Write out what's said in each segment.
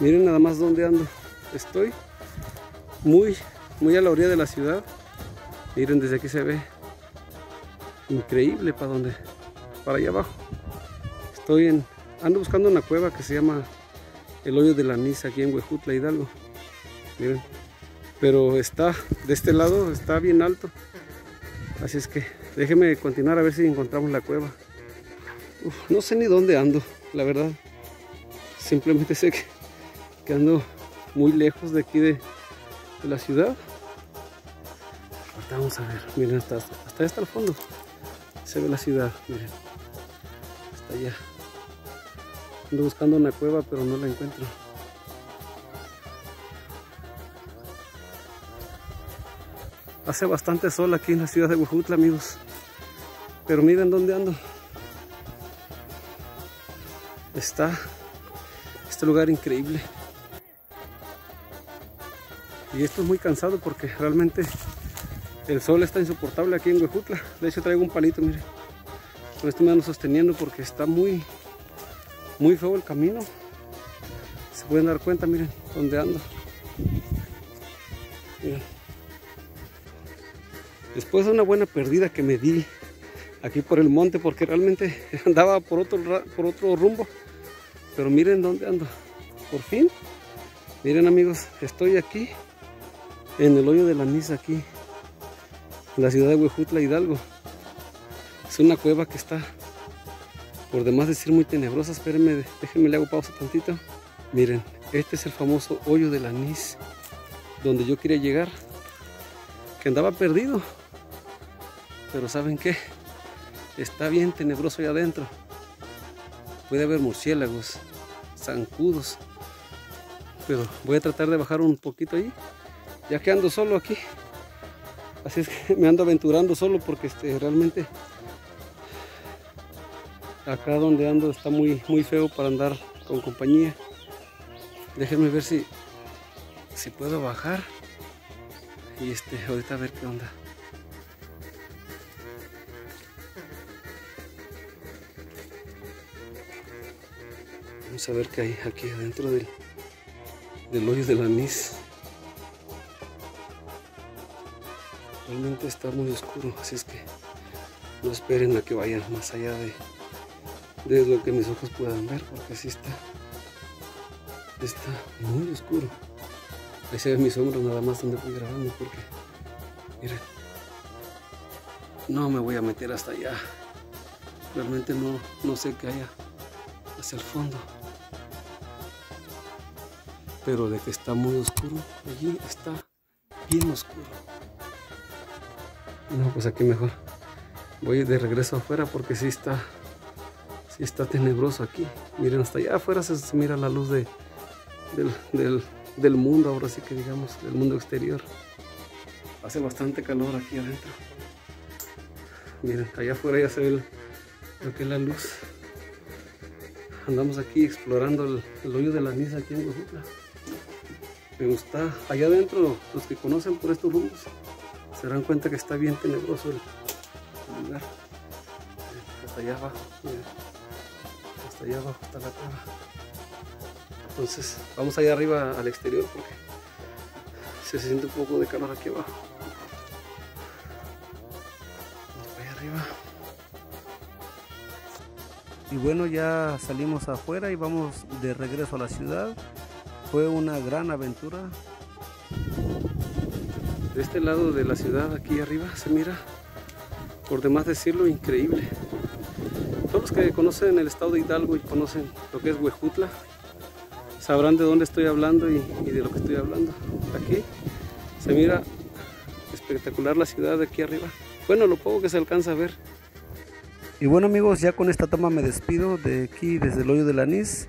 Miren nada más dónde ando. Estoy muy, muy a la orilla de la ciudad. Miren, desde aquí se ve increíble para donde, para allá abajo. Estoy en, ando buscando una cueva que se llama el hoyo de la Nisa aquí en Huejutla, Hidalgo. Miren, pero está de este lado, está bien alto. Así es que déjenme continuar a ver si encontramos la cueva. no sé ni dónde ando, la verdad. Simplemente sé que que ando muy lejos de aquí de, la ciudad. vamos a ver, miren, hasta, hasta está el fondo. Se ve la ciudad, miren. Hasta allá. Ando buscando una cueva, pero no la encuentro. Hace bastante sol aquí en la ciudad de Huejutla, amigos. Pero miren dónde ando. Está este lugar increíble. Y esto es muy cansado porque realmente el sol está insoportable aquí en Huejutla. De hecho traigo un palito, miren. Con esto me ando sosteniendo porque está muy, muy feo el camino. Se pueden dar cuenta, miren, dónde ando. Después de una buena perdida que me di aquí por el monte porque realmente andaba por otro, por otro rumbo. Pero miren dónde ando. Por fin. Miren amigos, estoy aquí en el hoyo de la Nisa aquí, en la ciudad de Huejutla, Hidalgo. Es una cueva que está, por demás decir, muy tenebrosa. Espérenme, déjenme le hago pausa tantito. Miren, este es el famoso hoyo de la Nis, donde yo quería llegar, que andaba perdido. Pero ¿saben qué? Está bien tenebroso allá adentro. Puede haber murciélagos, zancudos. Pero voy a tratar de bajar un poquito ahí ya que ando solo aquí. Así es que me ando aventurando solo porque este, realmente acá donde ando está muy muy feo para andar con compañía. Déjenme ver si si puedo bajar y este ahorita a ver qué onda. Vamos a ver qué hay aquí adentro del, del hoyo del anís realmente está muy oscuro así es que no esperen a que vayan más allá de, de lo que mis ojos puedan ver porque así está está muy oscuro. Ahí se ve mi sombra nada más donde voy grabando porque miren no me voy a meter hasta allá. Realmente no, no sé qué haya hacia el fondo. Pero de que está muy oscuro allí está bien oscuro no, pues aquí mejor. Voy de regreso afuera porque sí está, sí está tenebroso aquí. Miren, hasta allá afuera se, mira la luz de, del, mundo, ahora sí que digamos, del mundo exterior. Hace bastante calor aquí adentro. Miren, allá afuera ya se ve lo que es la luz. Andamos aquí explorando el, hoyo de la misa aquí en Guajutla. Me gusta. Allá adentro, los que conocen por estos rumbos, se dan cuenta que está bien tenebroso el, lugar. Hasta allá abajo, hasta allá abajo está la cueva. Entonces vamos allá arriba al exterior porque se siente un poco de calor aquí abajo. Vamos allá arriba. Y bueno, ya salimos afuera y vamos de regreso a la ciudad. Fue una gran aventura de este lado de la ciudad, aquí arriba, se mira, por demás decirlo, increíble. Todos los que conocen el estado de Hidalgo y conocen lo que es Huejutla, sabrán de dónde estoy hablando y, de lo que estoy hablando. Aquí se mira espectacular la ciudad de aquí arriba. Bueno, lo poco que se alcanza a ver. Y bueno amigos, ya con esta toma me despido de aquí desde el hoyo del anís.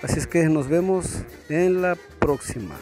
Así es que nos vemos en la próxima.